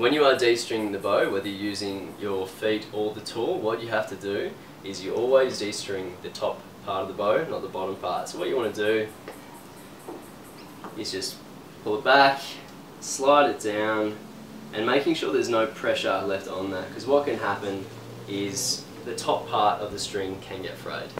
When you are de-stringing the bow, whether you're using your feet or the tool, what you have to do is you always de-string the top part of the bow, not the bottom part. So what you want to do is just pull it back, slide it down, and making sure there's no pressure left on that, because what can happen is the top part of the string can get frayed.